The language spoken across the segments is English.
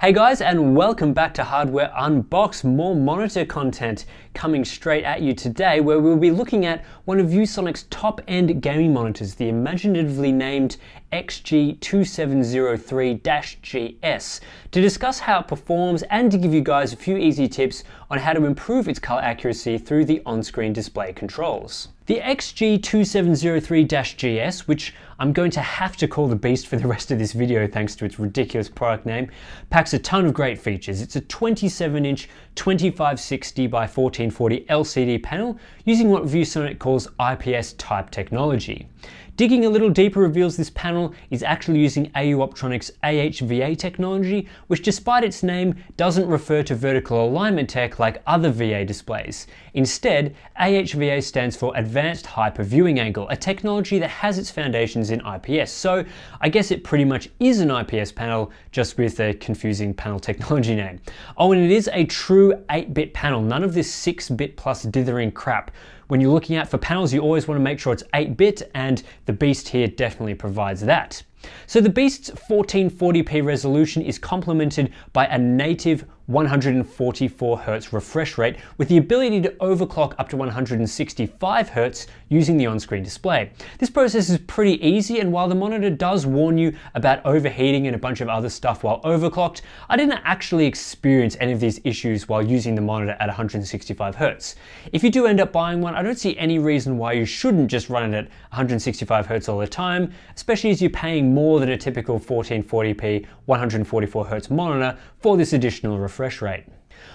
Hey guys, and welcome back to Hardware Unboxed. More monitor content coming straight at you today, where we'll be looking at one of ViewSonic's top end gaming monitors, the imaginatively named XG2703-GS, to discuss how it performs and to give you guys a few easy tips on how to improve its color accuracy through the on screen display controls. The XG2703-GS, which I'm going to have to call the beast for the rest of this video thanks to its ridiculous product name, packs a ton of great features. It's a 27 inch 2560 by 1440 LCD panel using what ViewSonic calls IPS type technology. Digging a little deeper reveals this panel is actually using AU Optronics AHVA technology, which despite its name doesn't refer to vertical alignment tech like other VA displays. Instead, AHVA stands for Advanced Hyper Viewing Angle, a technology that has its foundations in IPS. So I guess it pretty much is an IPS panel, just with a confusing panel technology name. Oh, and it is a true 8-bit panel, none of this 6-bit plus dithering crap. When you're looking out for panels, you always want to make sure it's 8-bit, and the Beast here definitely provides that. So the Beast's 1440p resolution is complemented by a native 144 Hz refresh rate with the ability to overclock up to 165 Hz using the on-screen display. This process is pretty easy and while the monitor does warn you about overheating and a bunch of other stuff while overclocked, I didn't actually experience any of these issues while using the monitor at 165 Hz. If you do end up buying one, I don't see any reason why you shouldn't just run it at 165 Hz all the time, especially as you're paying more than a typical 1440p 144 Hz monitor for this additional refresh rate.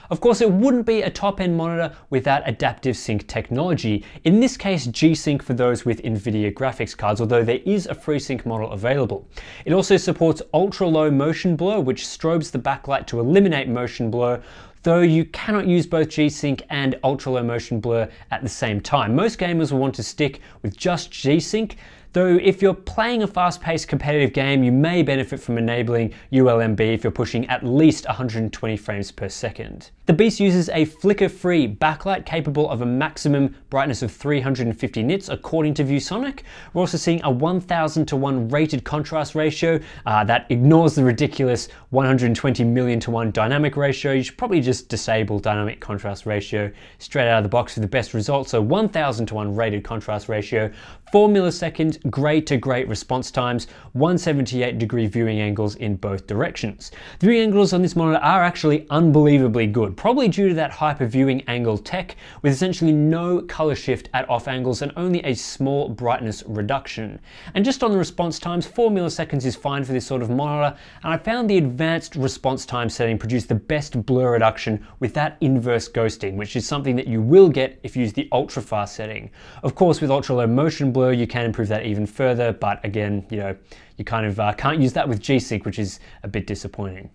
Of course, it wouldn't be a top-end monitor without adaptive sync technology, in this case G-Sync for those with NVIDIA graphics cards, although there is a FreeSync model available. It also supports ultra-low motion blur, which strobes the backlight to eliminate motion blur, though you cannot use both G-Sync and ultra-low motion blur at the same time. Most gamers will want to stick with just G-Sync, Though if you're playing a fast-paced competitive game, you may benefit from enabling ULMB if you're pushing at least 120 frames per second. The Beast uses a flicker-free backlight capable of a maximum brightness of 350 nits according to ViewSonic. We're also seeing a 1000 to 1 rated contrast ratio uh, that ignores the ridiculous 120 million to 1 dynamic ratio. You should probably just disable dynamic contrast ratio straight out of the box for the best results. So 1000 to 1 rated contrast ratio, 4 millisecond gray to gray response times, 178 degree viewing angles in both directions. The viewing angles on this monitor are actually unbelievably good, probably due to that hyper viewing angle tech with essentially no color shift at off angles and only a small brightness reduction. And just on the response times, 4 milliseconds is fine for this sort of monitor, and I found the advanced response time setting produced the best blur reduction with that inverse ghosting, which is something that you will get if you use the ultra fast setting. Of course, with ultra low motion blur, you can improve that even further, but again, you know, you kind of uh, can't use that with G-Sync, which is a bit disappointing.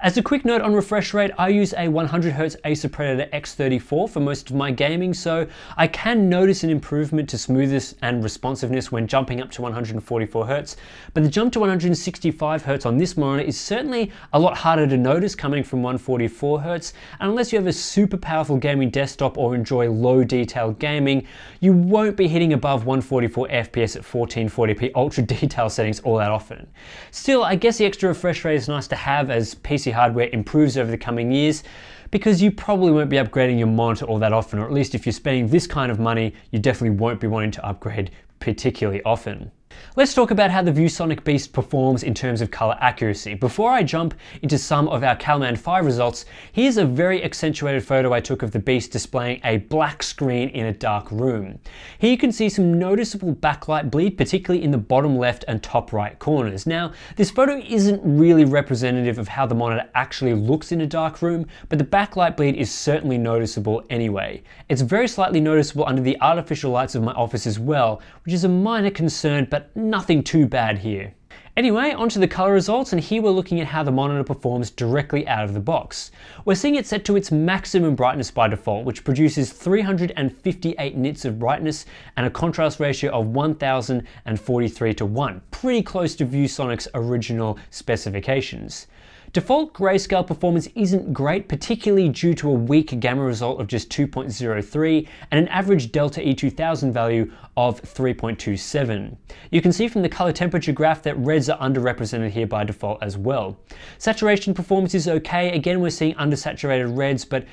As a quick note on refresh rate, I use a 100Hz Acer Predator X34 for most of my gaming, so I can notice an improvement to smoothness and responsiveness when jumping up to 144Hz, but the jump to 165Hz on this monitor is certainly a lot harder to notice coming from 144Hz, and unless you have a super powerful gaming desktop or enjoy low detail gaming, you won't be hitting above 144 FPS at 1440p ultra detail settings all that often. Still, I guess the extra refresh rate is nice to have as PC PC hardware improves over the coming years because you probably won't be upgrading your monitor all that often, or at least if you're spending this kind of money, you definitely won't be wanting to upgrade particularly often. Let's talk about how the ViewSonic Beast performs in terms of color accuracy. Before I jump into some of our CalMan 5 results, here's a very accentuated photo I took of the Beast displaying a black screen in a dark room. Here you can see some noticeable backlight bleed, particularly in the bottom left and top right corners. Now, this photo isn't really representative of how the monitor actually looks in a dark room, but the backlight bleed is certainly noticeable anyway. It's very slightly noticeable under the artificial lights of my office as well, which is a minor concern, but nothing too bad here. Anyway, onto the color results, and here we're looking at how the monitor performs directly out of the box. We're seeing it set to its maximum brightness by default, which produces 358 nits of brightness and a contrast ratio of 1043 to 1, pretty close to ViewSonic's original specifications. Default grayscale performance isn't great, particularly due to a weak gamma result of just 2.03 and an average delta E2000 value of 3.27. You can see from the color temperature graph that reds are underrepresented here by default as well. Saturation performance is okay. Again, we're seeing undersaturated reds, but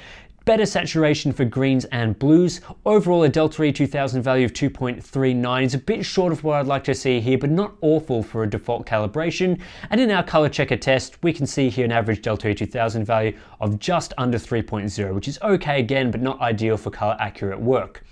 better saturation for greens and blues. Overall, a Delta E 2000 value of 2.39 is a bit short of what I'd like to see here, but not awful for a default calibration. And in our color checker test, we can see here an average Delta E 2000 value of just under 3.0, which is okay again, but not ideal for color accurate work.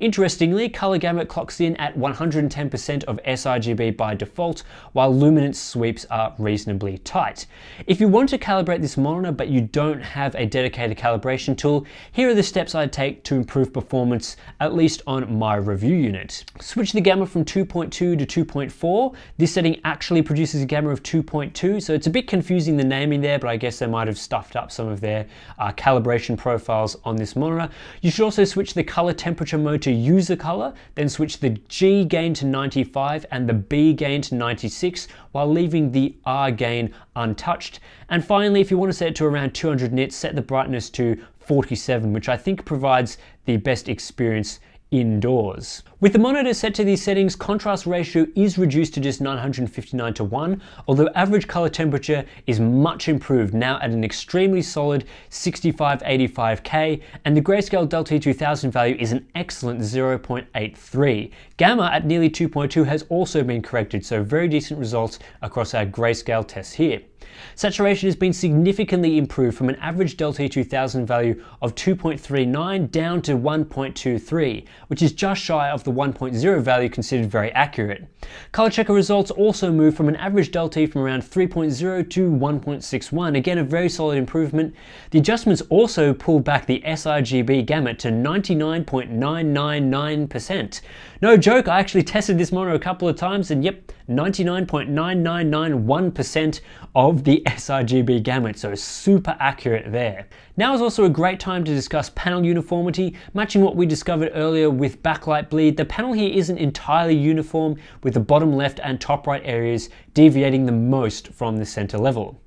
Interestingly, color gamut clocks in at 110% of sRGB by default, while luminance sweeps are reasonably tight. If you want to calibrate this monitor but you don't have a dedicated calibration tool, here are the steps I'd take to improve performance, at least on my review unit. Switch the gamma from 2.2 to 2.4. This setting actually produces a gamma of 2.2, so it's a bit confusing the naming there, but I guess they might have stuffed up some of their uh, calibration profiles on this monitor. You should also switch the color temperature mode to user color, then switch the G gain to 95 and the B gain to 96 while leaving the R gain untouched. And finally, if you want to set it to around 200 nits, set the brightness to 47, which I think provides the best experience indoors. With the monitor set to these settings, contrast ratio is reduced to just 959 to 1, although average color temperature is much improved, now at an extremely solid 6585K, and the grayscale Delta 2000 value is an excellent 0.83. Gamma at nearly 2.2 has also been corrected, so very decent results across our grayscale tests here. Saturation has been significantly improved from an average Delta 2000 value of 2.39 down to 1.23, which is just shy of the 1.0 value considered very accurate. Color checker results also moved from an average Delta from around 3.0 to 1.61, again a very solid improvement. The adjustments also pulled back the sRGB gamut to 99.999%. No joke, I actually tested this monitor a couple of times and yep, 99.9991% of the sRGB gamut, so super accurate there. Now is also a great time to discuss panel uniformity, matching what we discovered earlier with backlight bleed. The panel here isn't entirely uniform, with the bottom left and top right areas deviating the most from the center level.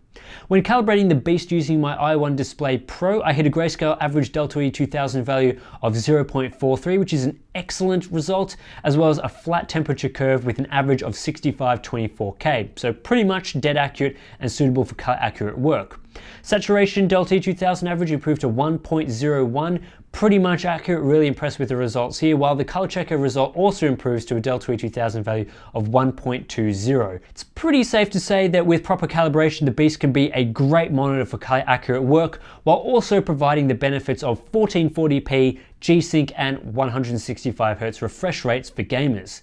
When calibrating the beast using my i1 Display Pro, I hit a grayscale average Delta E 2000 value of 0.43, which is an excellent result, as well as a flat temperature curve with an average of 6524K. So pretty much dead accurate and suitable for accurate work. Saturation Delta E 2000 average improved to 1.01, pretty much accurate, really impressed with the results here, while the color checker result also improves to a Delta E 2000 value of 1.20. It's pretty safe to say that with proper calibration, the Beast can be a great monitor for color accurate work, while also providing the benefits of 1440p, G-Sync and 165Hz refresh rates for gamers.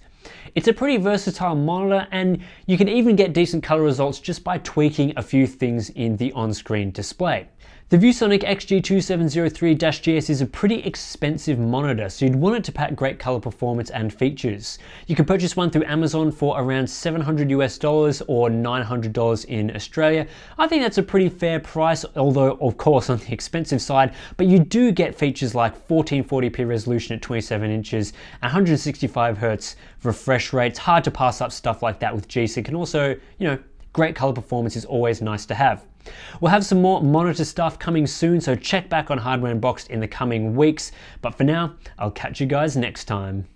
It's a pretty versatile monitor and you can even get decent color results just by tweaking a few things in the on-screen display. The ViewSonic XG2703-GS is a pretty expensive monitor, so you'd want it to pack great color performance and features. You can purchase one through Amazon for around 700 US dollars or $900 in Australia. I think that's a pretty fair price, although of course on the expensive side, but you do get features like 1440p resolution at 27 inches, 165 Hz refresh rates, hard to pass up stuff like that with G-Sync, and also, you know, great color performance is always nice to have. We'll have some more monitor stuff coming soon, so check back on Hardware Unboxed in the coming weeks. But for now, I'll catch you guys next time.